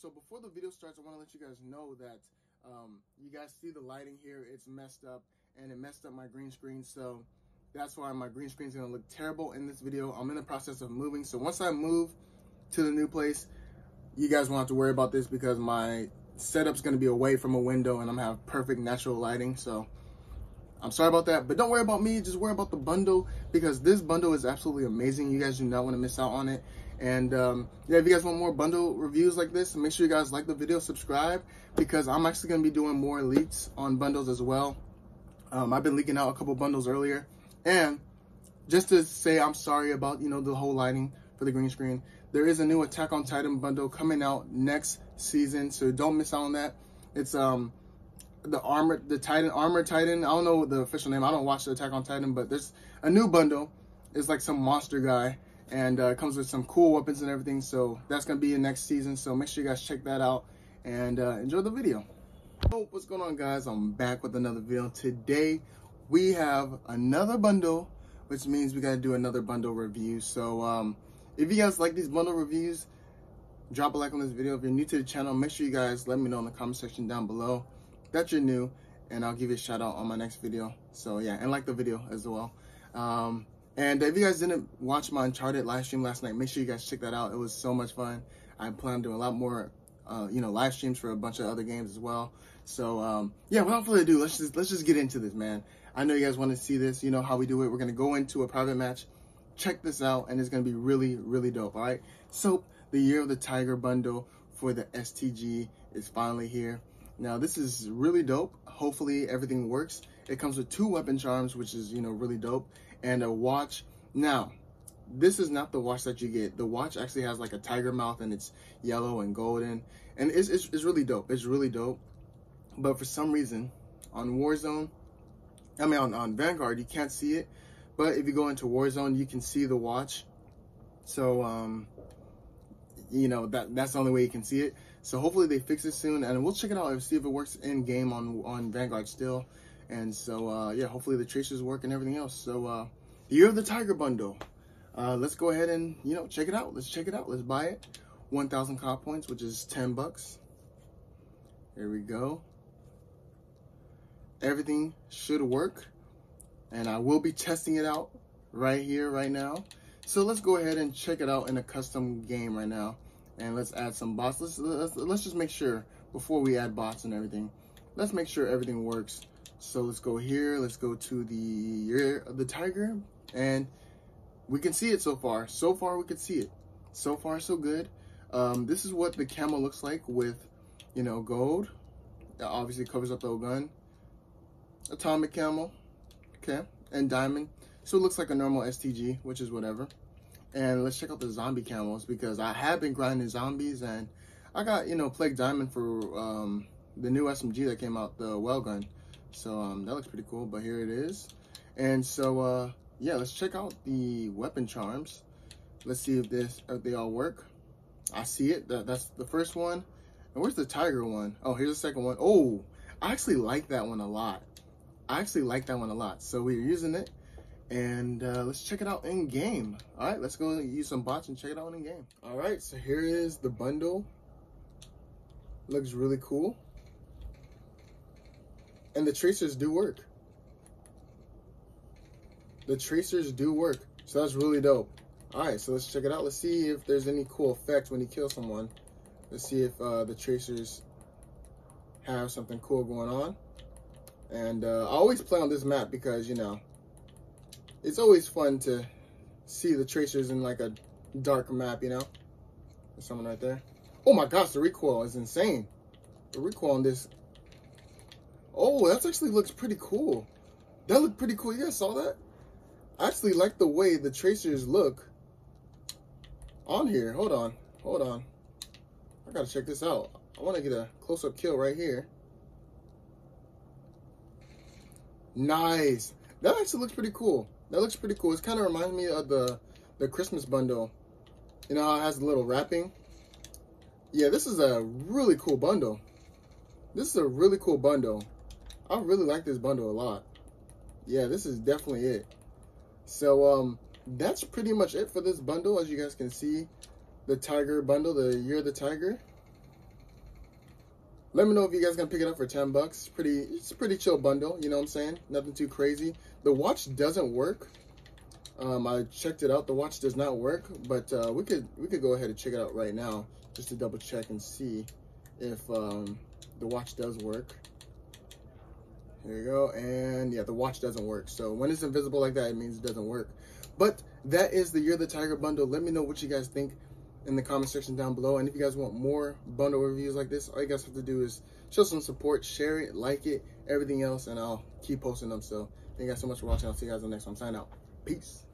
so before the video starts, I want to let you guys know that um, you guys see the lighting here, it's messed up, and it messed up my green screen, so that's why my green screen is going to look terrible in this video. I'm in the process of moving, so once I move to the new place, you guys won't have to worry about this because my setup's going to be away from a window, and I'm going to have perfect natural lighting, so I'm sorry about that, but don't worry about me. Just worry about the bundle because this bundle is absolutely amazing. You guys do not want to miss out on it. And um, yeah, if you guys want more bundle reviews like this, make sure you guys like the video, subscribe because I'm actually going to be doing more leaks on bundles as well. Um, I've been leaking out a couple bundles earlier. And just to say I'm sorry about, you know, the whole lighting for the green screen. There is a new Attack on Titan bundle coming out next season, so don't miss out on that. It's um the armor, the Titan, armor Titan. I don't know the official name. I don't watch the Attack on Titan, but there's a new bundle. It's like some monster guy, and uh, comes with some cool weapons and everything. So that's gonna be in next season. So make sure you guys check that out and uh, enjoy the video. So what's going on, guys? I'm back with another video. Today we have another bundle, which means we gotta do another bundle review. So um, if you guys like these bundle reviews, drop a like on this video. If you're new to the channel, make sure you guys let me know in the comment section down below that you're new and I'll give you a shout out on my next video. So yeah, and like the video as well. Um, and if you guys didn't watch my Uncharted live stream last night, make sure you guys check that out. It was so much fun. I plan on doing a lot more, uh, you know, live streams for a bunch of other games as well. So um, yeah, without further ado, let's just let's just get into this, man. I know you guys want to see this. You know how we do it. We're gonna go into a private match. Check this out, and it's gonna be really, really dope. All right. So the Year of the Tiger bundle for the STG is finally here. Now this is really dope. Hopefully everything works. It comes with two weapon charms, which is, you know, really dope, and a watch. Now, this is not the watch that you get. The watch actually has like a tiger mouth and it's yellow and golden. And it's, it's, it's really dope. It's really dope. But for some reason, on Warzone, I mean, on, on Vanguard, you can't see it. But if you go into Warzone, you can see the watch. So, um, you know, that that's the only way you can see it. So hopefully they fix it soon, and we'll check it out and see if it works in game on on Vanguard still. And so uh, yeah, hopefully the tracers work and everything else. So uh, Year of the Tiger bundle. Uh, let's go ahead and you know check it out. Let's check it out. Let's buy it. 1,000 COD points, which is 10 bucks. There we go. Everything should work, and I will be testing it out right here, right now. So let's go ahead and check it out in a custom game right now and let's add some bots. Let's, let's, let's just make sure before we add bots and everything, let's make sure everything works. So let's go here. Let's go to the of the Tiger and we can see it so far. So far we can see it. So far so good. Um, this is what the camo looks like with, you know, gold. That obviously covers up the old gun. Atomic camo. Okay. And diamond. So it looks like a normal STG, which is whatever. And let's check out the zombie camos because I have been grinding zombies and I got, you know, Plague Diamond for um, the new SMG that came out, the Welgun. So um, that looks pretty cool, but here it is. And so, uh, yeah, let's check out the weapon charms. Let's see if this, if they all work. I see it, that, that's the first one. And where's the tiger one? Oh, here's the second one. Oh, I actually like that one a lot. I actually like that one a lot. So we're using it and uh, let's check it out in game. All right, let's go use some bots and check it out in game. All right, so here is the bundle. Looks really cool. And the tracers do work. The tracers do work. So that's really dope. All right, so let's check it out. Let's see if there's any cool effects when you kill someone. Let's see if uh, the tracers have something cool going on. And uh, I always play on this map because, you know, it's always fun to see the tracers in like a dark map, you know? There's someone right there. Oh my gosh, the recoil is insane. The recoil on this. Oh, that actually looks pretty cool. That looked pretty cool. You guys saw that? I actually like the way the tracers look on here. Hold on. Hold on. I gotta check this out. I want to get a close-up kill right here. Nice. That actually looks pretty cool. That looks pretty cool. It kind of reminds me of the, the Christmas bundle. You know how it has the little wrapping? Yeah, this is a really cool bundle. This is a really cool bundle. I really like this bundle a lot. Yeah, this is definitely it. So, um, that's pretty much it for this bundle. As you guys can see, the Tiger bundle, the Year of the Tiger. Let me know if you guys gonna pick it up for 10 bucks. Pretty, it's a pretty chill bundle, you know what I'm saying? Nothing too crazy. The watch doesn't work. Um, I checked it out. The watch does not work, but uh, we could we could go ahead and check it out right now just to double check and see if um, the watch does work. Here you go. And yeah, the watch doesn't work. So when it's invisible like that, it means it doesn't work. But that is the Year the Tiger bundle. Let me know what you guys think in the comment section down below. And if you guys want more bundle reviews like this, all you guys have to do is show some support, share it, like it, everything else, and I'll keep posting them. So thank you guys so much for watching. I'll see you guys in the next one. Sign out. Peace.